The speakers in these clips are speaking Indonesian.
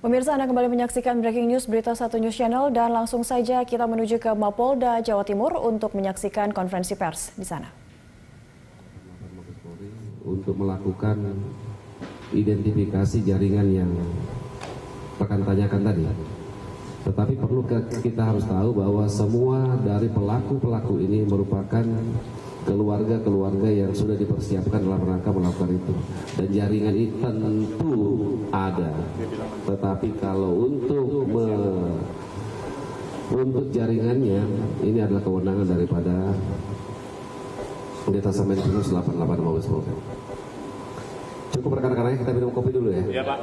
Pemirsa Anda kembali menyaksikan Breaking News Berita Satu News Channel dan langsung saja kita menuju ke Mapolda Jawa Timur untuk menyaksikan konferensi pers di sana. Untuk melakukan identifikasi jaringan yang rekan tanyakan tadi. Tetapi perlu kita harus tahu bahwa semua dari pelaku-pelaku ini merupakan keluarga-keluarga yang sudah dipersiapkan dalam rangka melakukan itu. Dan jaringan itu tentu ada. Tetapi kalau untuk me, untuk jaringannya ini adalah kewenangan daripada Detasemen Khusus 88 Mabes Polri. Cukup rekan-rekannya kita minum kopi dulu ya. Iya Pak.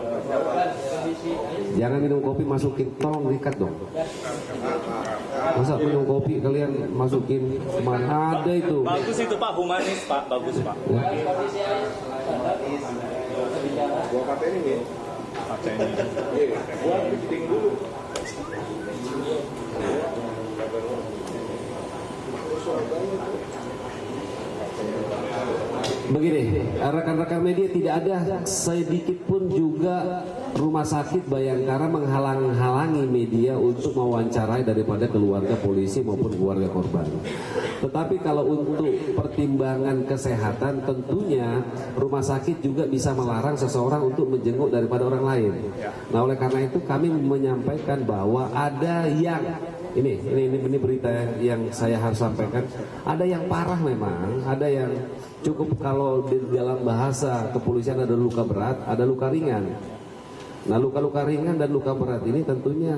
Jangan minum kopi masukin, tolong dikat dong. Masa minum kopi kalian masukin ke mana ada itu? Bagus itu Pak, humanis Pak, bagus Pak. Ya. Gua ini. Gua bikin dulu. Begini, rekan-rekan media tidak ada sedikit pun juga rumah sakit Bayangkara menghalang-halangi media untuk mewawancarai daripada keluarga polisi maupun keluarga korban. Tetapi kalau untuk pertimbangan kesehatan tentunya rumah sakit juga bisa melarang seseorang untuk menjenguk daripada orang lain. Nah oleh karena itu kami menyampaikan bahwa ada yang ini ini ini, ini berita yang saya harus sampaikan. Ada yang parah memang, ada yang cukup kalau di dalam bahasa kepolisian ada luka berat, ada luka ringan. Nah luka-luka ringan dan luka berat ini tentunya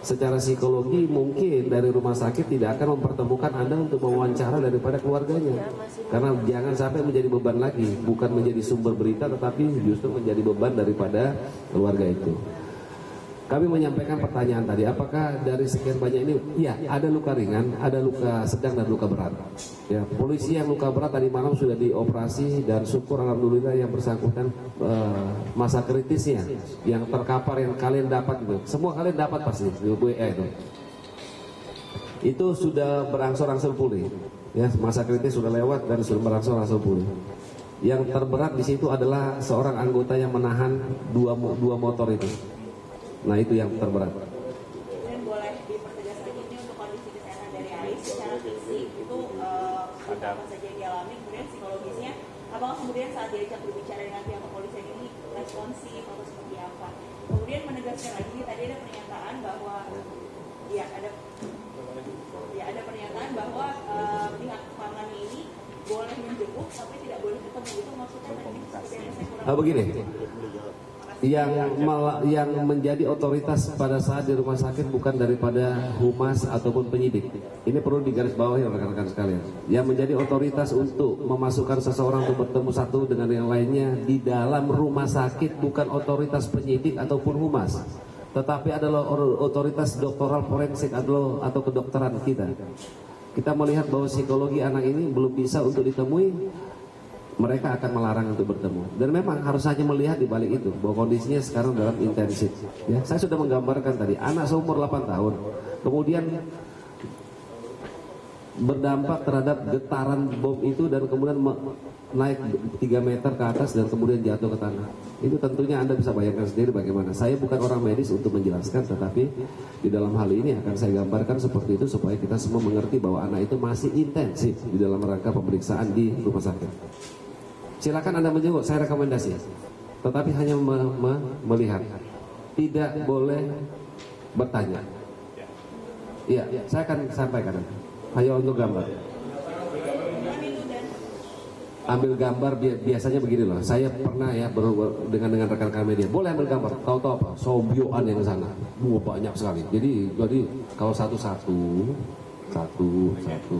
secara psikologi mungkin dari rumah sakit tidak akan mempertemukan Anda untuk mewawancara daripada keluarganya. Karena jangan sampai menjadi beban lagi, bukan menjadi sumber berita tetapi justru menjadi beban daripada keluarga itu. Kami menyampaikan pertanyaan tadi, apakah dari sekian banyak ini, ya ada luka ringan, ada luka sedang dan luka berat. Ya, polisi yang luka berat tadi malam sudah dioperasi dan syukur alhamdulillah yang bersangkutan uh, masa kritisnya, yang terkapar yang kalian dapat itu, semua kalian dapat pasti di WA itu. Itu sudah berangsur-angsur pulih. Ya, masa kritis sudah lewat dan sudah berangsur-angsur pulih. Yang terberat di situ adalah seorang anggota yang menahan dua dua motor itu Nah itu yang terberat. Dan boleh dipertegas lagi ini untuk kondisi kesehatan dari Aris secara fisik itu uh, apa saja yang dialami, kemudian psikologisnya, apakah kemudian saat diajak berbicara dengan pihak kepolisian ini responsif atau seperti apa? Kemudian menegaskan lagi tadi ada pernyataan bahwa ya ada ya ada pernyataan bahwa uh, pihak Parmani ini boleh menjemput tapi tidak boleh ketemu itu maksudnya tadi seperti yang saya kurang. Oh begini, yang yang menjadi otoritas pada saat di rumah sakit bukan daripada humas ataupun penyidik. Ini perlu digarisbawahi rekan-rekan sekalian. Yang menjadi otoritas untuk memasukkan seseorang untuk bertemu satu dengan yang lainnya di dalam rumah sakit bukan otoritas penyidik ataupun humas, tetapi adalah otoritas doktoral forensik atau atau kedokteran kita. Kita melihat bahwa psikologi anak ini belum bisa untuk ditemui mereka akan melarang untuk bertemu. Dan memang harus saja melihat di balik itu bahwa kondisinya sekarang dalam intensif. Ya, saya sudah menggambarkan tadi anak seumur 8 tahun, kemudian berdampak terhadap getaran bom itu dan kemudian naik 3 meter ke atas dan kemudian jatuh ke tanah. Itu tentunya Anda bisa bayangkan sendiri bagaimana. Saya bukan orang medis untuk menjelaskan, tetapi di dalam hal ini akan saya gambarkan seperti itu supaya kita semua mengerti bahwa anak itu masih intensif di dalam rangka pemeriksaan di rumah sakit. Silakan Anda menjenguk, saya rekomendasi. Tetapi hanya me me melihat. Tidak boleh bertanya. Iya, saya akan sampaikan. Ayo untuk gambar. Ambil gambar biasanya begini loh. Saya pernah ya dengan dengan rekan-rekan media. Boleh ambil gambar. Tahu-tahu apa? Sobioan yang sana. Wah, banyak sekali. Jadi jadi kalau satu-satu satu satu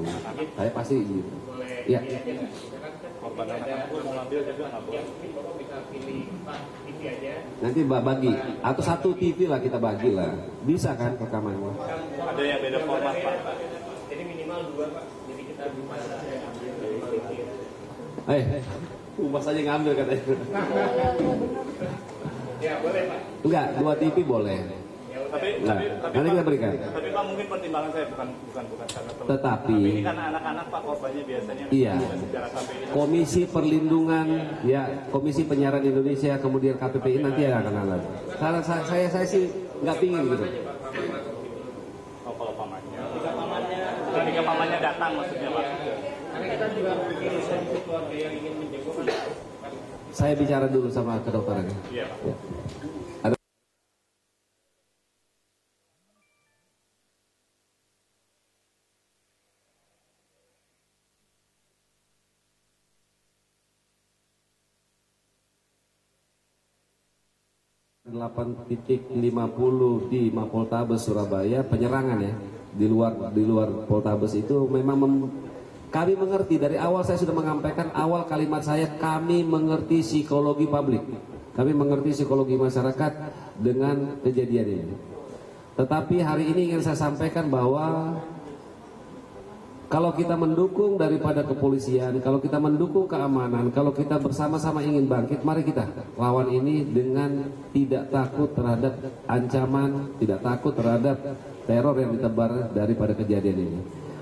saya pasti gitu. Ya mau ngambil juga nggak boleh bisa pilih TV aja nanti bagi. Atau satu TV lah kita bagi lah. Bisa kan rekamannya? Ada yang beda format pak. Jadi minimal dua pak. Jadi kita bisa eh Umas aja ngambil katanya. Ya boleh pak. Enggak dua TV boleh Tapi, Nah, tapi, tapi, nanti kita berikan. Tapi Pak mungkin pertimbangan saya bukan bukan bukan karena teman. Tetapi- Tapi ini karena anak-anak Pak korbannya biasanya Iya. Komisi Perlindungan ya Komisi Penyiaran Indonesia kemudian KPPI nanti yang akan alat. Karena saya, saya saya sih nggak pingin gitu. Oh kalau pamannya. Ketika pamannya datang maksudnya Pak. Karena kita juga keluarga yang ingin menjenguk Saya bicara dulu sama kedokteran. Iya Pak. Ya. Ada delapan titik lima puluh di Mapoltabes Surabaya. Penyerangan ya di luar di luar Poltabes itu memang mem- kami mengerti. Dari awal saya sudah menyampaikan awal kalimat saya kami mengerti psikologi publik. Kami mengerti psikologi masyarakat dengan kejadian ini. Tetapi hari ini ingin saya sampaikan bahwa kalau kita mendukung daripada kepolisian, kalau kita mendukung keamanan, kalau kita bersama-sama ingin bangkit, mari kita lawan ini dengan tidak takut terhadap ancaman, tidak takut terhadap teror yang ditebar daripada kejadian ini.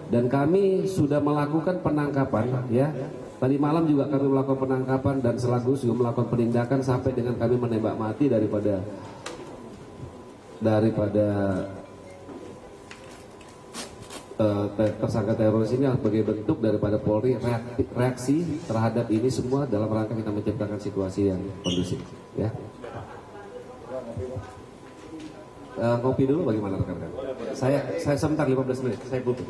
Dan kami sudah melakukan penangkapan, ya. Tadi malam juga kami melakukan penangkapan dan selagu juga melakukan penindakan sampai dengan kami menembak mati daripada daripada tersangka teroris ini sebagai bentuk daripada Polri reaksi, terhadap ini semua dalam rangka kita menciptakan situasi yang kondusif ya. Eh, ngopi dulu bagaimana rekan-rekan? Saya saya sebentar 15 menit saya butuh.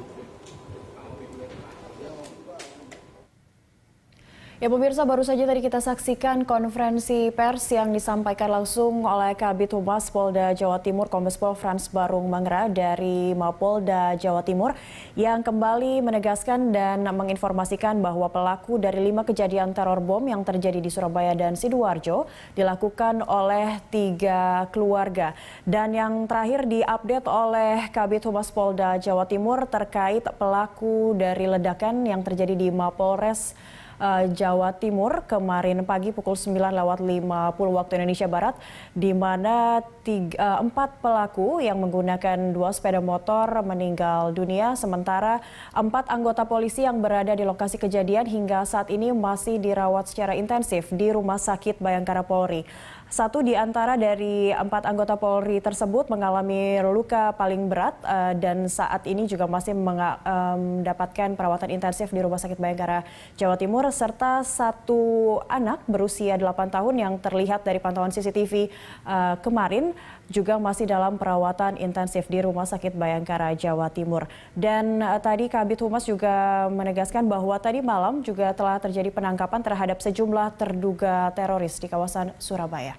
Ya pemirsa baru saja tadi kita saksikan konferensi pers yang disampaikan langsung oleh Kabit Humas Polda Jawa Timur Kombes Pol Frans Barung Mangra dari Mapolda Jawa Timur yang kembali menegaskan dan menginformasikan bahwa pelaku dari lima kejadian teror bom yang terjadi di Surabaya dan Sidoarjo dilakukan oleh tiga keluarga. Dan yang terakhir diupdate oleh Kabit Humas Polda Jawa Timur terkait pelaku dari ledakan yang terjadi di Mapolres uh, Jawa Timur kemarin pagi pukul 9 lewat 50 waktu Indonesia Barat di mana tiga, uh, empat pelaku yang menggunakan dua sepeda motor meninggal dunia sementara empat anggota polisi yang berada di lokasi kejadian hingga saat ini masih dirawat secara intensif di Rumah Sakit Bayangkara Polri. Satu di antara dari empat anggota Polri tersebut mengalami luka paling berat uh, dan saat ini juga masih mendapatkan perawatan intensif di Rumah Sakit Bayangkara Jawa Timur serta satu anak berusia 8 tahun yang terlihat dari pantauan CCTV uh, kemarin juga masih dalam perawatan intensif di Rumah Sakit Bayangkara Jawa Timur. Dan uh, tadi Kabit Humas juga menegaskan bahwa tadi malam juga telah terjadi penangkapan terhadap sejumlah terduga teroris di kawasan Surabaya.